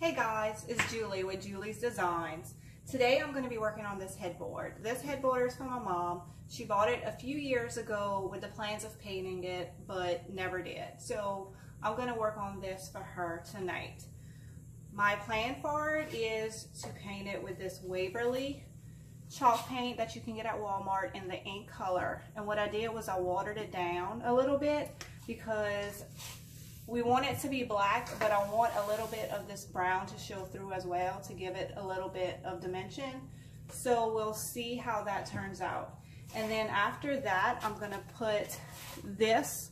Hey guys, it's Julie with Julie's Designs. Today I'm going to be working on this headboard. This headboard is from my mom. She bought it a few years ago with the plans of painting it, but never did. So I'm going to work on this for her tonight. My plan for it is to paint it with this Waverly chalk paint that you can get at Walmart in the ink color. And what I did was I watered it down a little bit because we want it to be black, but I want a little bit of this brown to show through as well to give it a little bit of dimension. So we'll see how that turns out. And then after that, I'm gonna put this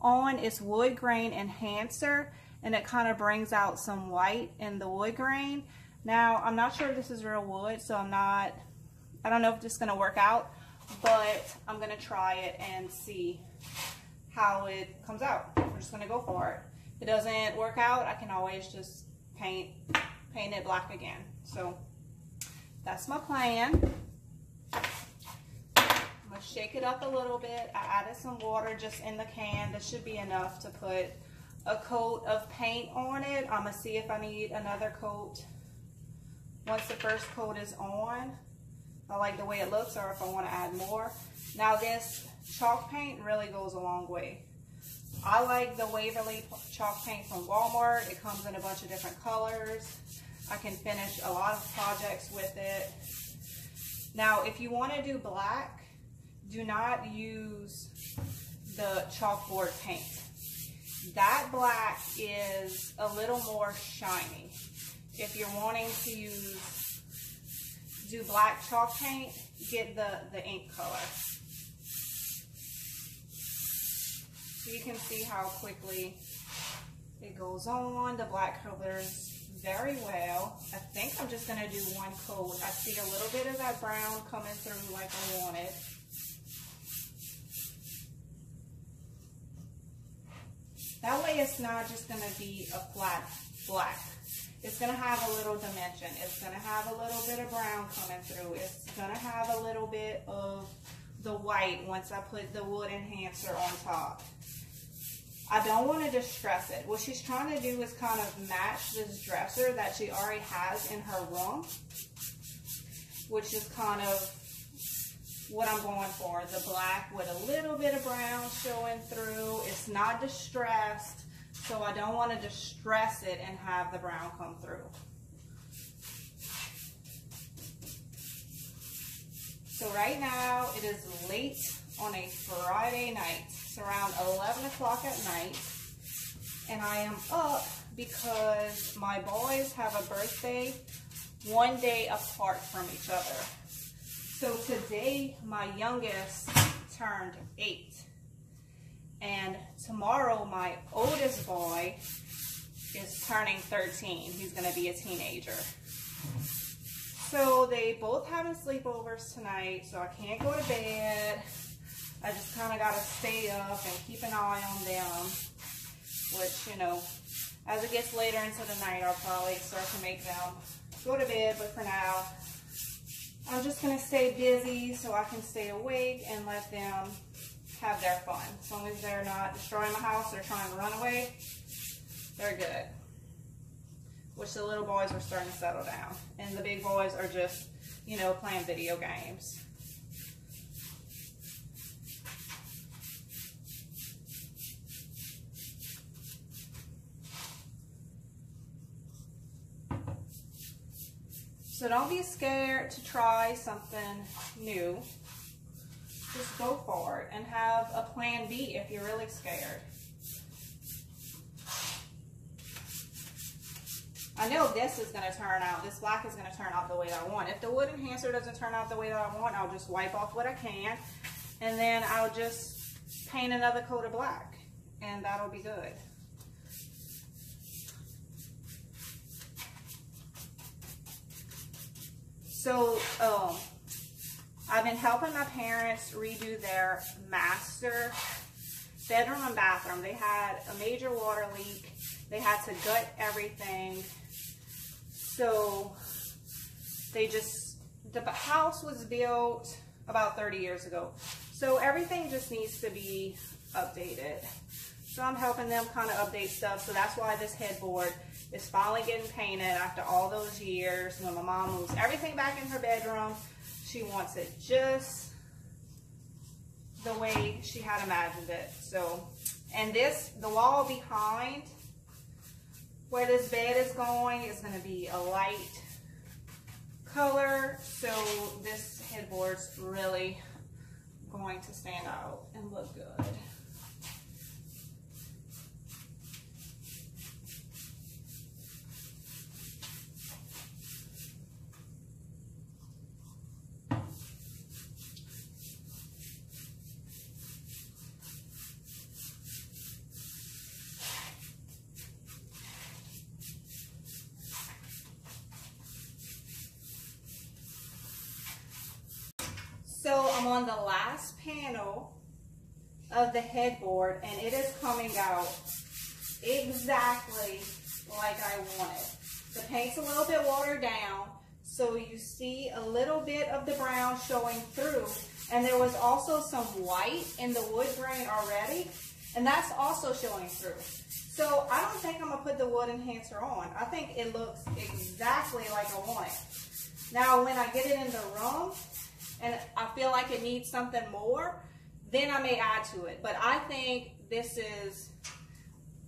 on. It's wood grain enhancer, and it kind of brings out some white in the wood grain. Now, I'm not sure if this is real wood, so I'm not, I don't know if this is gonna work out, but I'm gonna try it and see how it comes out. We're just gonna go for it. If it doesn't work out, I can always just paint, paint it black again. So that's my plan. I'm gonna shake it up a little bit. I added some water just in the can. This should be enough to put a coat of paint on it. I'm gonna see if I need another coat once the first coat is on. I like the way it looks or if I wanna add more. Now this chalk paint really goes a long way. I like the Waverly chalk paint from Walmart. It comes in a bunch of different colors. I can finish a lot of projects with it. Now, if you want to do black, do not use the chalkboard paint. That black is a little more shiny. If you're wanting to use do black chalk paint, get the, the ink color. So you can see how quickly it goes on. The black colors very well. I think I'm just going to do one coat. I see a little bit of that brown coming through like I wanted. That way it's not just going to be a flat black. It's going to have a little dimension. It's going to have a little bit of brown coming through. It's going to have a little bit of the white once I put the wood enhancer on top. I don't want to distress it. What she's trying to do is kind of match this dresser that she already has in her room, which is kind of what I'm going for. The black with a little bit of brown showing through. It's not distressed, so I don't want to distress it and have the brown come through. So right now, it is late on a Friday night. It's around 11 o'clock at night. And I am up because my boys have a birthday one day apart from each other. So today, my youngest turned eight. And tomorrow, my oldest boy is turning 13. He's going to be a teenager. So they both having sleepovers tonight, so I can't go to bed. I just kind of got to stay up and keep an eye on them, which, you know, as it gets later into the night, I'll probably start to make them go to bed, but for now, I'm just going to stay busy so I can stay awake and let them have their fun. As long as they're not destroying my house or trying to run away, they're good. Which the little boys are starting to settle down. And the big boys are just, you know, playing video games. So don't be scared to try something new. Just go for it and have a plan B if you're really scared. I know this is going to turn out, this black is going to turn out the way that I want. If the wood enhancer doesn't turn out the way that I want, I'll just wipe off what I can. And then I'll just paint another coat of black. And that'll be good. So, um, I've been helping my parents redo their master bedroom and bathroom. They had a major water leak. They had to gut everything. So they just, the house was built about 30 years ago. So everything just needs to be updated. So I'm helping them kind of update stuff. So that's why this headboard is finally getting painted after all those years. When my mom moves everything back in her bedroom, she wants it just the way she had imagined it. So, and this, the wall behind where this bed is going is going to be a light color. So this headboard's really going to stand out and look good. So I'm on the last panel of the headboard and it is coming out exactly like I wanted. The paint's a little bit watered down so you see a little bit of the brown showing through and there was also some white in the wood grain already and that's also showing through. So I don't think I'm gonna put the wood enhancer on. I think it looks exactly like I want it. Now when I get it in the room, and I feel like it needs something more, then I may add to it. But I think this is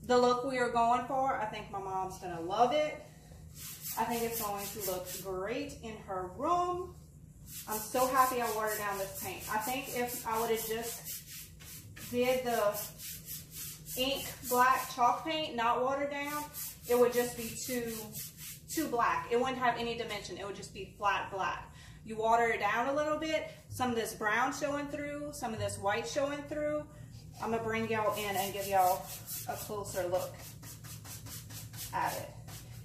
the look we are going for. I think my mom's gonna love it. I think it's going to look great in her room. I'm so happy I watered down this paint. I think if I would have just did the ink black chalk paint, not watered down, it would just be too, too black. It wouldn't have any dimension. It would just be flat black. You water it down a little bit. Some of this brown showing through, some of this white showing through. I'm gonna bring y'all in and give y'all a closer look at it.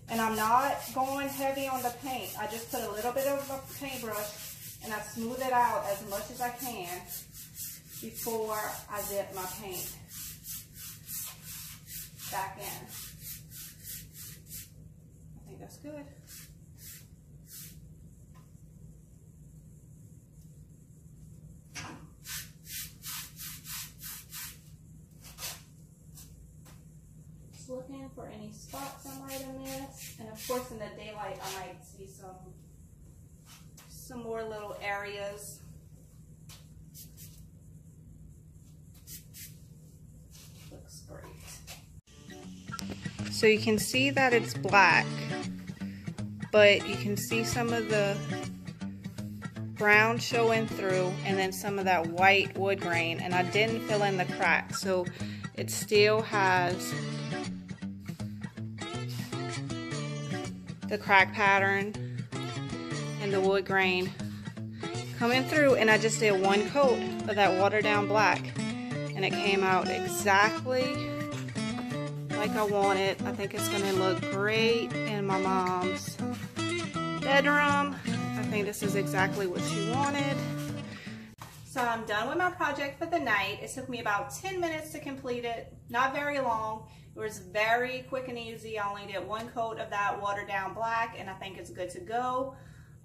And I'm not going heavy on the paint. I just put a little bit of a paintbrush and I smooth it out as much as I can before I dip my paint back in. I think that's good. looking for any spots I might have missed. And of course in the daylight I might see some some more little areas. Looks great. So you can see that it's black, but you can see some of the brown showing through and then some of that white wood grain and I didn't fill in the cracks so it still has the crack pattern and the wood grain coming through and I just did one coat of that watered down black and it came out exactly like I wanted. I think it's going to look great in my mom's bedroom. I think this is exactly what she wanted. So I'm done with my project for the night. It took me about 10 minutes to complete it, not very long. It was very quick and easy. I only did one coat of that watered down black and I think it's good to go.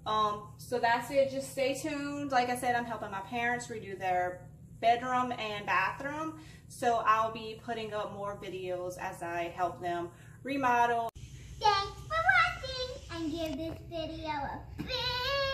Um, so that's it. Just stay tuned. Like I said, I'm helping my parents redo their bedroom and bathroom. So I'll be putting up more videos as I help them remodel. Thanks for watching and give this video a big